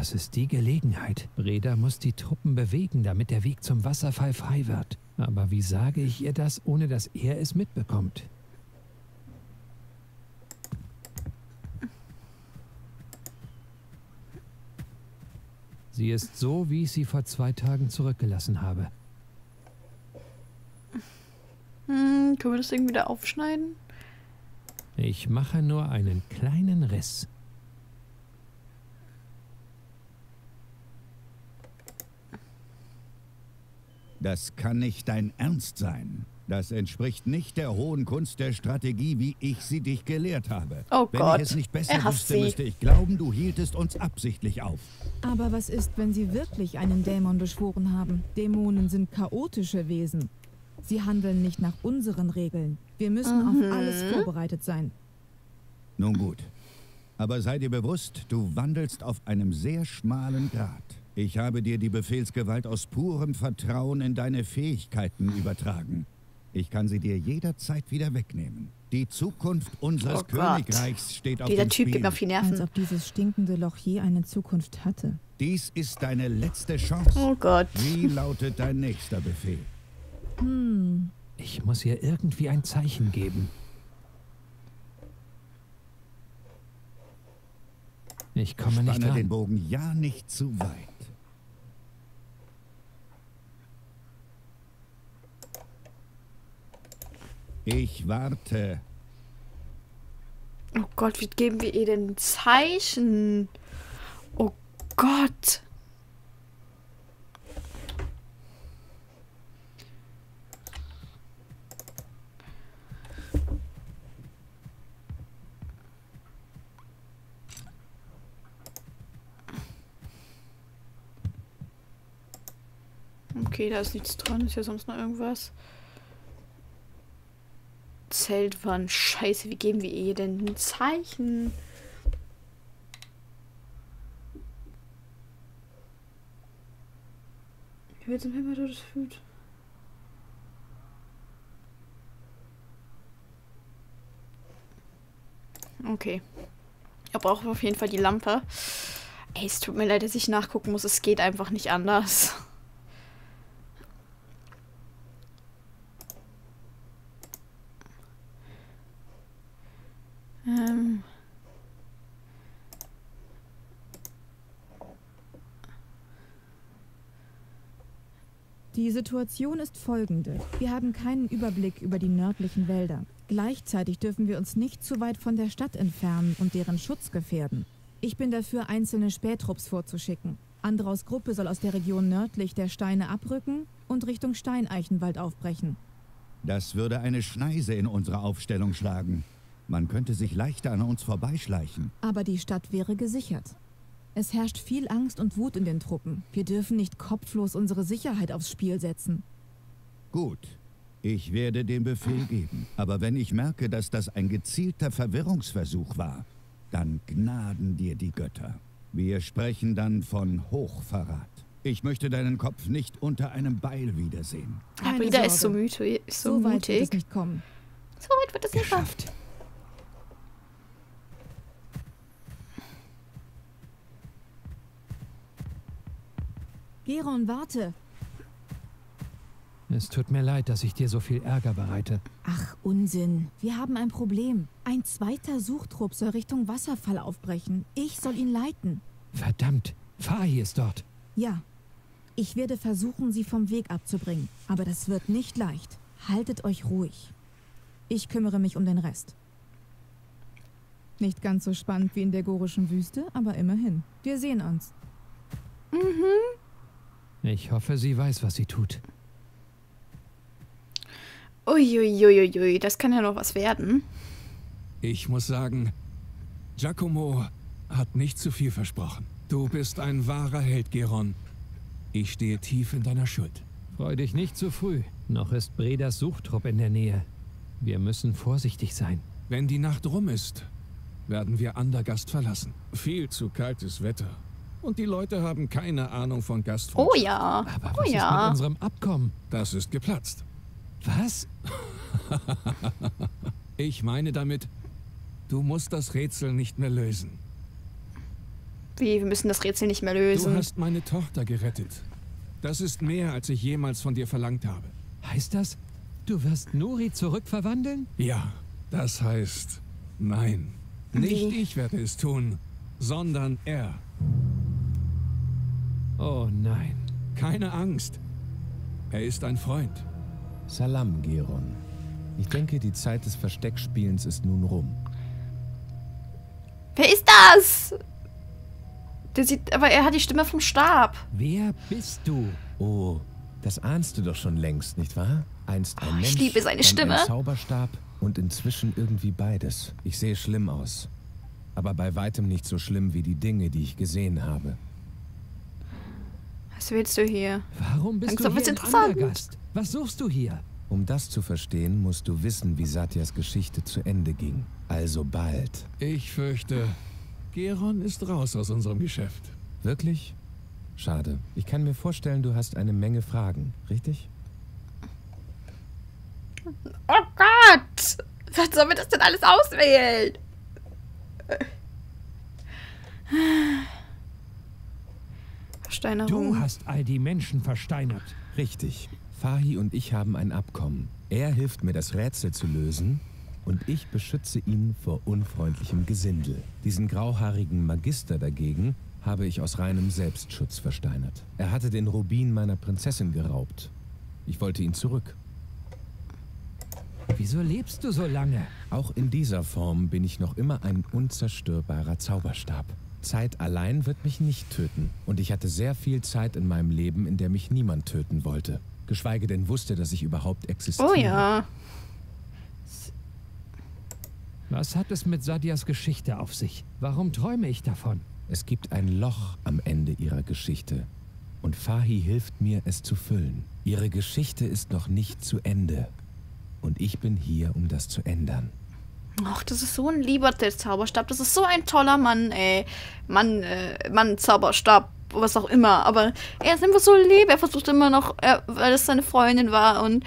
Das ist die Gelegenheit. Breda muss die Truppen bewegen, damit der Weg zum Wasserfall frei wird. Aber wie sage ich ihr das, ohne dass er es mitbekommt? Sie ist so, wie ich sie vor zwei Tagen zurückgelassen habe. Hm, können wir das Ding wieder aufschneiden? Ich mache nur einen kleinen Riss. Das kann nicht dein Ernst sein. Das entspricht nicht der hohen Kunst der Strategie, wie ich sie dich gelehrt habe. Oh Wenn Gott, ich es nicht besser er wüsste, sie. müsste ich glauben, du hieltest uns absichtlich auf. Aber was ist, wenn sie wirklich einen Dämon beschworen haben? Dämonen sind chaotische Wesen. Sie handeln nicht nach unseren Regeln. Wir müssen auf alles vorbereitet sein. Nun gut. Aber sei dir bewusst, du wandelst auf einem sehr schmalen Grat. Ich habe dir die Befehlsgewalt aus purem Vertrauen in deine Fähigkeiten übertragen. Ich kann sie dir jederzeit wieder wegnehmen. Die Zukunft unseres Oh. Königreichs steht auf Dieser dem Typ Spiel. geht mir auf die Als Nerven. ob dieses stinkende Loch je eine Zukunft hatte. Dies ist deine letzte Chance. Oh Gott. Wie lautet dein nächster Befehl? Ich muss ihr irgendwie ein Zeichen geben. Ich komme nicht Spanne den ran. Bogen ja nicht zu weit. Ich warte. Oh Gott, wie geben wir ihr denn Zeichen? Oh Gott. Okay, da ist nichts dran. Ist ja sonst noch irgendwas. Zeltwand. Scheiße, wie geben wir ihr denn ein Zeichen? Wie wird zum Himmel das fühlt? Okay. Er braucht auf jeden Fall die Lampe. Ey, es tut mir leid, dass ich nachgucken muss. Es geht einfach nicht anders. Ähm. Die Situation ist folgende. Wir haben keinen Überblick über die nördlichen Wälder. Gleichzeitig dürfen wir uns nicht zu weit von der Stadt entfernen und deren Schutz gefährden. Ich bin dafür, einzelne Spähtrupps vorzuschicken. Andraus Gruppe soll aus der Region nördlich der Steine abrücken und Richtung Steineichenwald aufbrechen. Das würde eine Schneise in unsere Aufstellung schlagen. Man könnte sich leichter an uns vorbeischleichen. Aber die Stadt wäre gesichert. Es herrscht viel Angst und Wut in den Truppen. Wir dürfen nicht kopflos unsere Sicherheit aufs Spiel setzen. Gut, ich werde den Befehl geben. Aber wenn ich merke, dass das ein gezielter Verwirrungsversuch war, dann gnaden dir die Götter. Wir sprechen dann von Hochverrat. Ich möchte deinen Kopf nicht unter einem Beil wiedersehen. Aber Keine Ida ist so, müde, ist so, So weit wird es mutig. nicht kommen. So weit wird es nicht kommen. Geschafft. Geron, warte! Es tut mir leid, dass ich dir so viel Ärger bereite. Ach, Unsinn. Wir haben ein Problem. Ein zweiter Suchtrupp soll Richtung Wasserfall aufbrechen. Ich soll ihn leiten. Verdammt, Fahi ist dort. Ja. Ich werde versuchen, sie vom Weg abzubringen. Aber das wird nicht leicht. Haltet euch ruhig. Ich kümmere mich um den Rest. Nicht ganz so spannend wie in der gorischen Wüste, aber immerhin. Wir sehen uns. Ich hoffe, sie weiß, was sie tut. Uiuiuiui, das kann ja noch was werden. Ich muss sagen, Giacomo hat nicht zu viel versprochen. Du bist ein wahrer Held, Geron. Ich stehe tief in deiner Schuld. Freu dich nicht zu früh. Noch ist Bredas Suchtrupp in der Nähe. Wir müssen vorsichtig sein. Wenn die Nacht rum ist, werden wir Andergast verlassen. Viel zu kaltes Wetter. Und die Leute haben keine Ahnung von Oh Gastfreundschaft. ja. Aber oh was ist mit ja. unserem Abkommen? Das ist geplatzt. Was? Ich meine damit, du musst das Rätsel nicht mehr lösen. Wie, wir müssen das Rätsel nicht mehr Du lösen. hast meine Tochter gerettet. Das ist mehr, als ich jemals von dir verlangt habe. Heißt das, du wirst Nuri zurückverwandeln? Ja, das heißt nein. Nicht Wie? ich werde es tun, sondern er. Oh nein. Keine Angst. Er ist ein Freund. Salam, Geron. Ich denke, die Zeit des Versteckspielens ist nun rum. Wer ist das? Der sieht, aber er hat die Stimme vom Stab. Wer bist du? Oh, das ahnst du doch schon längst, nicht wahr? Einst ein Oh, ich Mensch, liebe seine Stimme. ein Zauberstab und inzwischen irgendwie beides. Ich sehe schlimm aus. Aber bei weitem nicht so schlimm wie die Dinge, die ich gesehen habe. Was willst du hier? Warum bist Langsam du hier in interessant. Andergast? Was suchst du hier? Um das zu verstehen, musst du wissen, wie Satyas Geschichte zu Ende ging. Also bald. Ich fürchte, Geron ist raus aus unserem Geschäft. Wirklich? Schade. Ich kann mir vorstellen, du hast eine Menge Fragen, richtig? Oh Gott! Was soll wir das denn alles auswählen? Versteinerung. Du hast all die Menschen versteinert. Richtig. Fahi und ich haben ein Abkommen. Er hilft mir, das Rätsel zu lösen und ich beschütze ihn vor unfreundlichem Gesindel. Diesen grauhaarigen Magister dagegen habe ich aus reinem Selbstschutz versteinert. Er hatte den Rubin meiner Prinzessin geraubt. Ich wollte ihn zurück. Wieso lebst du so lange? Auch in dieser Form bin ich noch immer ein unzerstörbarer Zauberstab. Zeit allein wird mich nicht töten. Und ich hatte sehr viel Zeit in meinem Leben, in der mich niemand töten wollte. Geschweige denn wusste, dass ich überhaupt existiere. Oh ja. Was hat es mit Sadias Geschichte auf sich? Warum träume ich davon? Es gibt ein Loch am Ende ihrer Geschichte. Und Fahi hilft mir, es zu füllen. Ihre Geschichte ist noch nicht zu Ende. Und ich bin hier, um das zu ändern. Ach, das ist so ein lieber der Zauberstab. Das ist so ein toller Mann, ey. Mann, äh, Mann, Zauberstab, was auch immer. Aber er ist einfach so lieb. Er versucht immer noch, er, weil es seine Freundin war und,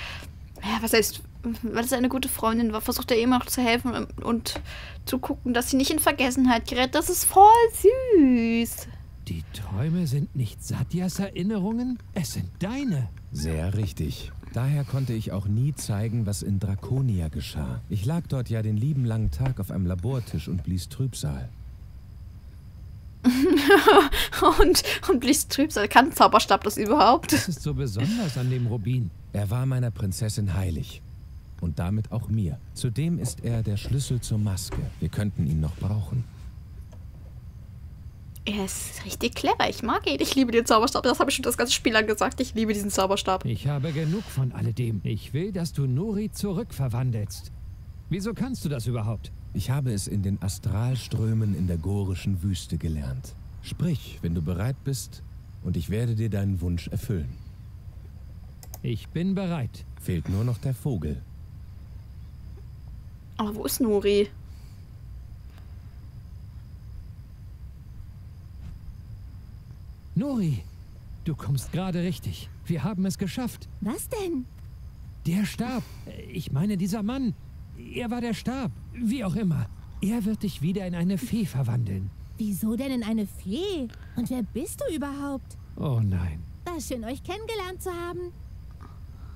ja, was heißt, weil es eine gute Freundin war, versucht er immer noch zu helfen und, und zu gucken, dass sie nicht in Vergessenheit gerät. Das ist voll süß. Die Träume sind nicht Satyas Erinnerungen, es sind deine. Sehr richtig. Daher konnte ich auch nie zeigen, was in Draconia geschah. Ich lag dort ja den lieben langen Tag auf einem Labortisch und blies Trübsal. Und, und blies Trübsal. Kann Zauberstab das überhaupt? Was ist so besonders an dem Rubin? Er war meiner Prinzessin heilig. Und damit auch mir. Zudem ist er der Schlüssel zur Maske. Wir könnten ihn noch brauchen. Er ist richtig clever. Ich mag ihn. Ich liebe den Zauberstab. Das habe ich schon das ganze Spiel lang gesagt. Ich liebe diesen Zauberstab. Ich habe genug von alledem. Ich will, dass du Nuri zurückverwandelst. Wieso kannst du das überhaupt? Ich habe es in den Astralströmen in der gorischen Wüste gelernt. Sprich, wenn du bereit bist, und ich werde dir deinen Wunsch erfüllen. Ich bin bereit. Fehlt nur noch der Vogel. Aber wo ist Nuri? Nuri, du kommst gerade richtig. Wir haben es geschafft. Was denn? Der Stab. Ich meine, dieser Mann. Er war der Stab. Wie auch immer. Er wird dich wieder in eine Fee verwandeln. Wieso denn in eine Fee? Und wer bist du überhaupt? Oh nein. War schön, euch kennengelernt zu haben.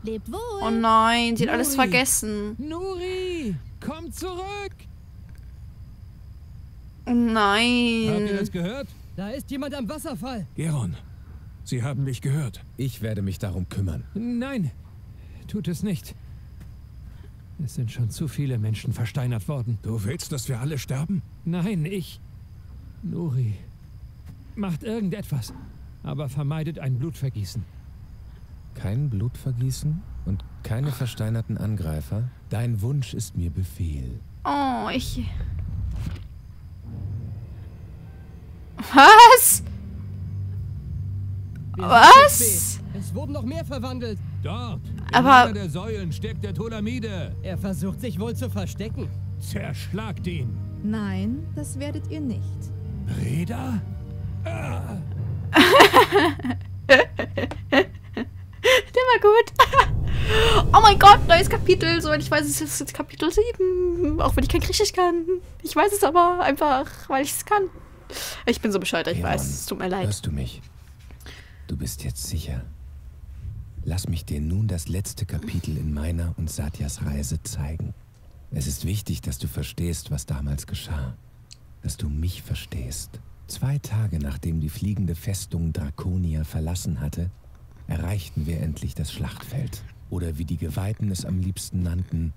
Lebt wohl. Oh nein, sie hat alles vergessen. Nuri, komm zurück. Oh nein. Habt ihr das gehört? Da ist jemand am Wasserfall. Geron, Sie haben mich gehört. Ich werde mich darum kümmern. Nein, tut es nicht. Es sind schon zu viele Menschen versteinert worden. Du willst, dass wir alle sterben? Nein, ich. Nuri. Macht irgendetwas. Aber vermeidet ein Blutvergießen. Kein Blutvergießen und keine versteinerten Angreifer. Dein Wunsch ist mir Befehl. Oh, ich. Was? Was? Es wurden noch mehr verwandelt. Dort. Aber- Einer der Säulen steckt der Tolamide. Er versucht sich wohl zu verstecken. Zerschlagt ihn. Nein, das werdet ihr nicht. Reda? Der war gut. Oh mein Gott, neues Kapitel. Soweit ich weiß, ist es jetzt Kapitel 7. Auch wenn ich kein Griechisch kann. Ich weiß es aber einfach, weil ich es kann. Ich bin so bescheuert, ich Eron, weiß. Es tut mir leid. Hörst du mich? Du bist jetzt sicher. Lass mich dir nun das letzte Kapitel in meiner und Satyas Reise zeigen. Es ist wichtig, dass du verstehst, was damals geschah. Dass du mich verstehst. Zwei Tage nachdem die fliegende Festung Draconia verlassen hatte, erreichten wir endlich das Schlachtfeld. Oder wie die Geweihten es am liebsten nannten,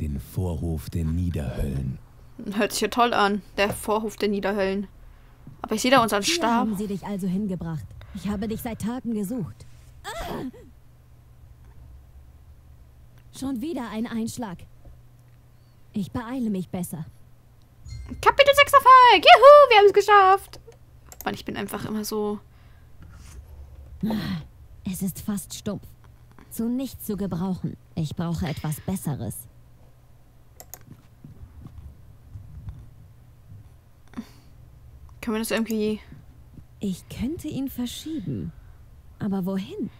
den Vorhof der Niederhöllen. Hört sich ja toll an. Der Vorhof der Niederhöllen. Aber ich sehe da unseren Hier Stab. haben sie dich also hingebracht. Ich habe dich seit Tagen gesucht. Ah! Schon wieder ein Einschlag. Ich beeile mich besser. Kapitel 6 Erfolg! Juhu, wir haben es geschafft! Mann, ich bin einfach immer so. Es ist fast stumpf. Zu nichts zu gebrauchen. Ich brauche etwas Besseres. Können wir das irgendwie. Ich könnte ihn verschieben. Aber wohin?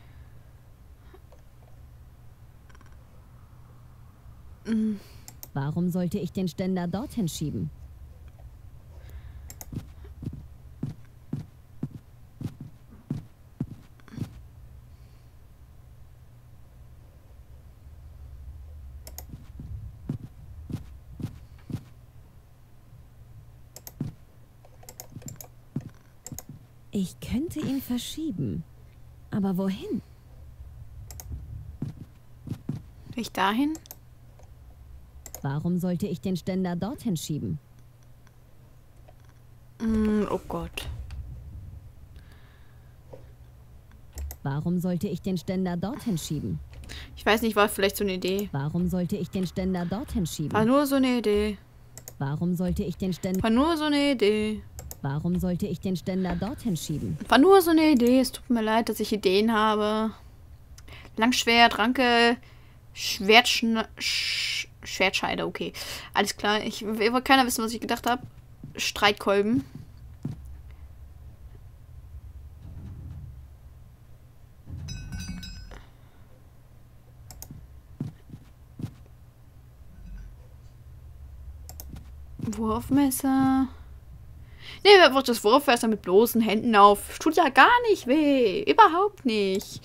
Warum sollte ich den Ständer dorthin schieben? Ich könnte ihn verschieben. Aber wohin? Nicht dahin? Warum sollte ich den Ständer dorthin schieben? Mm, oh Gott. Warum sollte ich den Ständer dorthin schieben? Ich weiß nicht, war vielleicht so eine Idee. Warum sollte ich den Ständer dorthin War schieben? nur so eine Idee. Warum sollte ich den Ständer War nur so eine Idee. Warum sollte ich den Ständer dorthin schieben? War nur so eine Idee. Es tut mir leid, dass ich Ideen habe. Langschwert, Ranke, Schwertschn Sch Schwertscheide, okay. Alles klar. Ich will keiner wissen, was ich gedacht habe. Streitkolben. Wurfmesser. Nee, wer wirft das Wurfmesser mit bloßen Händen auf? Tut ja gar nicht weh. Überhaupt nicht.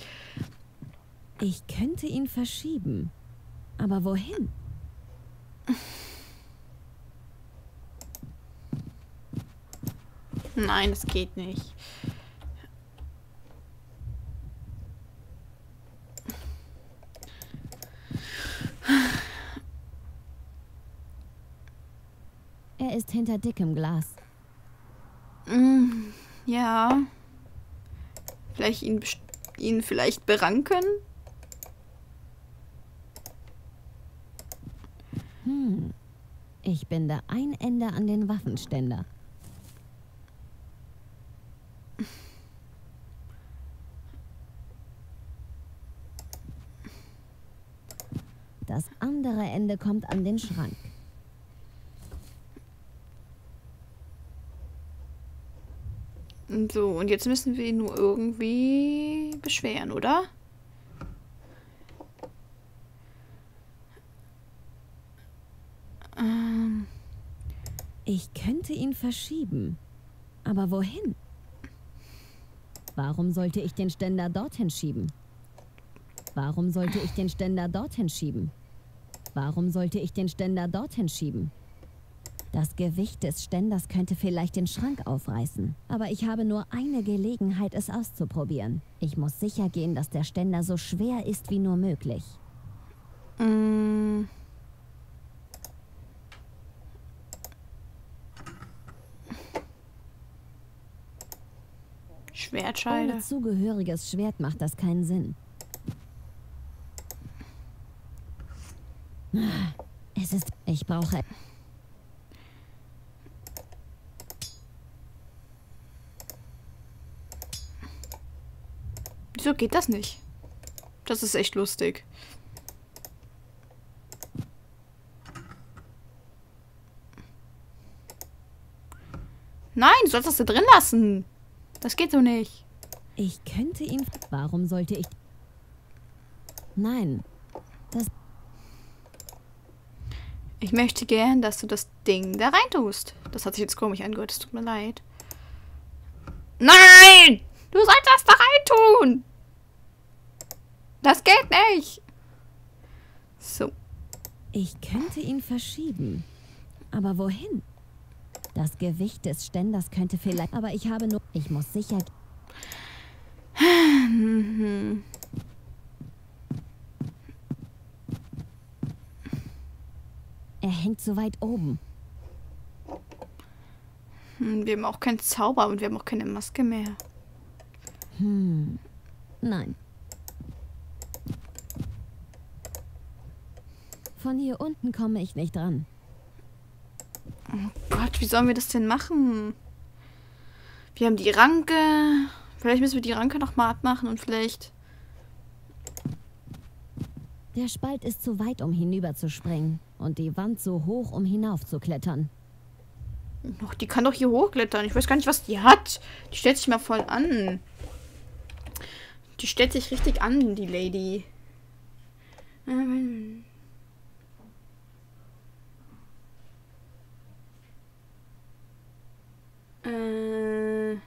Ich könnte ihn verschieben. Aber wohin? Nein, das geht nicht. Er ist hinter dickem Glas. Ja. Vielleicht ihn, ihn vielleicht beranken? Hm. Ich binde ein Ende an den Waffenständer. Das andere Ende kommt an den Schrank. So, und jetzt müssen wir ihn nur irgendwie beschweren, oder? Ähm, Ich könnte ihn verschieben. Aber wohin? Warum sollte ich den Ständer dorthin schieben? Warum sollte ich den Ständer dorthin schieben? Warum sollte ich den Ständer dorthin schieben? Das Gewicht des Ständers könnte vielleicht den Schrank aufreißen, aber ich habe nur eine Gelegenheit, es auszuprobieren. Ich muss sicher gehen, dass der Ständer so schwer ist wie nur möglich. mm. Schwertscheide. Ohne zugehöriges Schwert macht das keinen Sinn. Es ist. Ich brauche. Wieso geht das nicht? Das ist echt lustig. Nein, du sollst das da drin lassen. Das geht so nicht. Ich könnte ihn. Warum sollte ich. Nein. Das. Ich möchte gern, dass du das Ding da reintust. Das hat sich jetzt komisch angehört, es tut mir leid. Nein! Du sollst das da rein tun! Das geht nicht! So. Ich könnte ihn verschieben. Aber wohin? Das Gewicht des Ständers könnte vielleicht... Aber ich habe nur... Ich muss sicher... Er hängt so weit oben. Hm, Wir haben auch keinen Zauber und wir haben auch keine Maske mehr. Hm. Nein. Von hier unten komme ich nicht ran. Gott, wie sollen wir das denn machen? Wir haben die Ranke. Vielleicht müssen wir die Ranke nochmal abmachen und vielleicht. Der Spalt ist zu weit, um hinüberzuspringen. Und die Wand so hoch, um hinaufzuklettern. Doch, die kann doch hier hochklettern. Ich weiß gar nicht, was die hat. Die stellt sich mal voll an. Die stellt sich richtig an, die Lady. Ähm. Äh.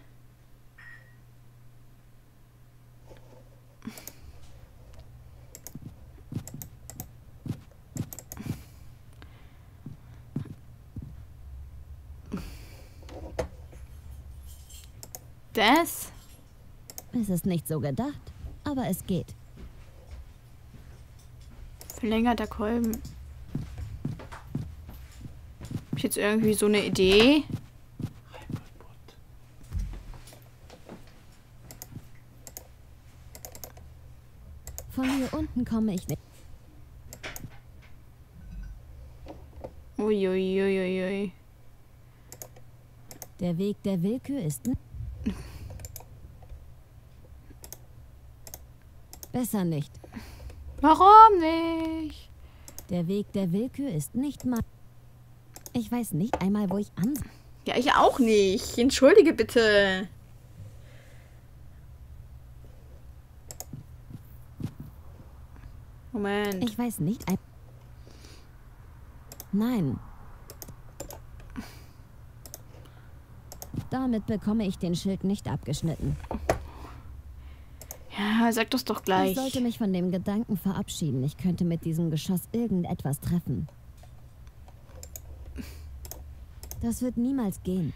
Das? Es ist nicht so gedacht, aber es geht. Verlängerter Kolben. Hab ich jetzt irgendwie so eine Idee? Von hier unten komme ich nicht. Uiuiuiui. Der Weg der Willkür ist... Besser nicht. Warum nicht? Der Weg der Willkür ist nicht mal... Ich weiß nicht einmal, wo ich an... Ja, ich auch nicht. Entschuldige bitte. Moment. Ich weiß nicht ein... Nein. Damit bekomme ich den Schild nicht abgeschnitten. ja, sag das doch Ich gleich. sollte mich von dem Gedanken verabschieden, ich könnte mit diesem Geschoss irgendetwas treffen. Das wird niemals gehen.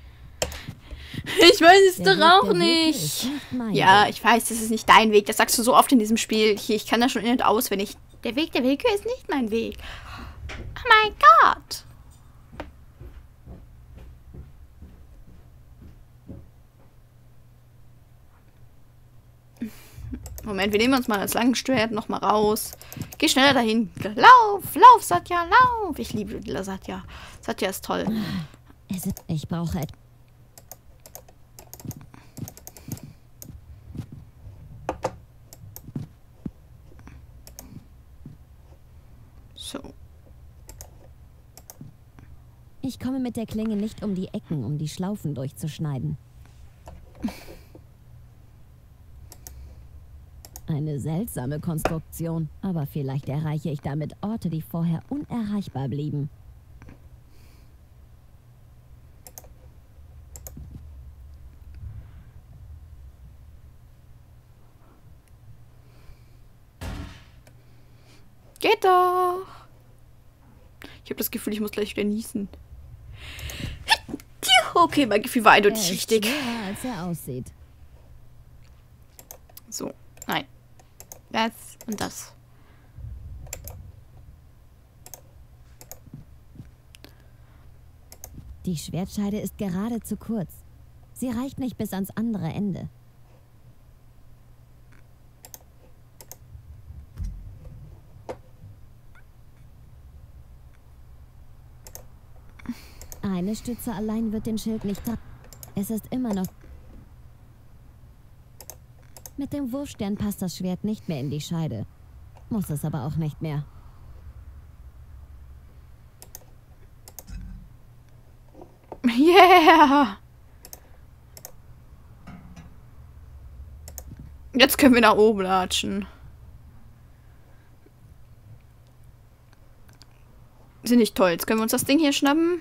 Ich weiß es Der doch Weg auch nicht. nicht Ja, ich weiß, das ist nicht dein Weg. Das sagst du so oft in diesem Spiel. Hier, ich kann das schon in- und auswendig. Der Weg der Willkür ist nicht mein Weg. Oh mein Gott. Moment, wir nehmen uns mal das Langschwert noch mal raus. Geh schneller dahin. Lauf, lauf, Satya, lauf. Ich liebe Satya. Satya ist toll. Ich brauche etwas. So. Ich komme mit der Klinge nicht um die Ecken, um die Schlaufen durchzuschneiden. Eine seltsame Konstruktion, aber vielleicht erreiche ich damit Orte, die vorher unerreichbar blieben. Geht doch. Ich habe das Gefühl, ich muss gleich wieder niesen. Okay, mein Gefühl war eindeutig ist richtig. schwerer, als er aussieht. So, nein. Das und das. Die Schwertscheide ist gerade zu kurz. Sie reicht nicht bis ans andere Ende. Eine Stütze allein wird den Schild nicht tragen. Es ist immer noch... Mit dem Wurfstern passt das Schwert nicht mehr in die Scheide. Muss es aber auch nicht mehr. Yeah! Jetzt können wir nach oben latschen. Sind nicht toll. Jetzt können wir uns das Ding hier schnappen.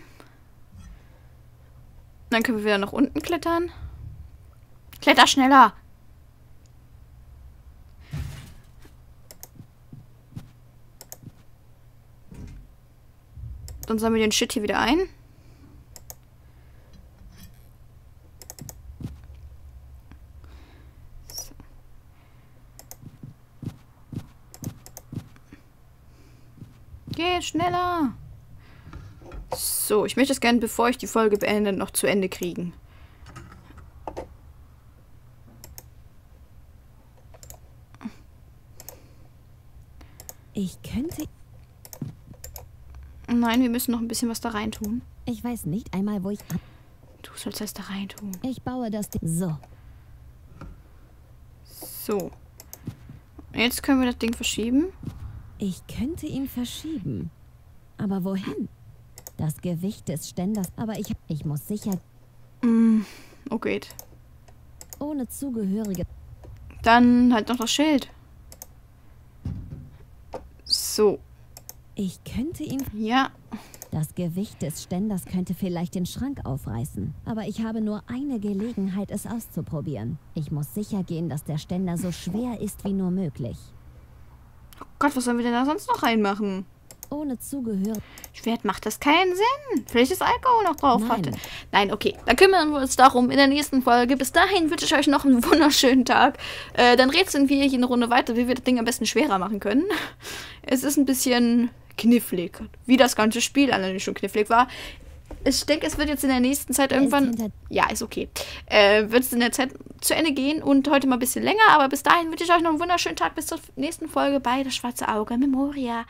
Dann können wir wieder nach unten klettern. Kletter schneller. Dann sammeln wir den Shit hier wieder ein. So. Geh schneller. So, ich möchte es gerne, bevor ich die Folge beende, noch zu Ende kriegen. Ich könnte... Nein, wir müssen noch ein bisschen was da rein tun. Ich weiß nicht einmal, wo ich ab... Du sollst das da rein tun. Ich baue das... Ding- So, So. Jetzt können wir das Ding verschieben. ich könnte ihn verschieben. Aber wohin? Das Gewicht des Ständers... Aber ich... Ich muss sicher... Mm, oh geht. Ohne zugehörige... Dann halt noch das Schild. So. Ich könnte ihn... Ja. Das Gewicht des Ständers könnte vielleicht den Schrank aufreißen. Aber ich habe nur eine Gelegenheit, es auszuprobieren. Ich muss sicher gehen, dass der Ständer so schwer ist wie nur möglich. Oh Gott, was sollen wir denn da sonst noch reinmachen? Ohne Zugehör... Schwert macht das keinen Sinn. Vielleicht ist Alkohol noch drauf. Nein. Warte. Nein, okay. Dann kümmern wir uns darum in der nächsten Folge. Bis dahin wünsche ich euch noch einen wunderschönen Tag. Äh, dann rätseln wir hier eine Runde weiter, wie wir das Ding am besten schwerer machen können. Es ist ein bisschen knifflig. Wie das ganze Spiel eigentlich schon knifflig war. Ich denke, es wird jetzt in der nächsten Zeit irgendwann. Ja, ist okay. Äh, wird es in der Zeit zu Ende gehen und heute mal ein bisschen länger. Aber bis dahin wünsche ich euch noch einen wunderschönen Tag. Bis zur nächsten Folge bei Das Schwarze Auge Memoria.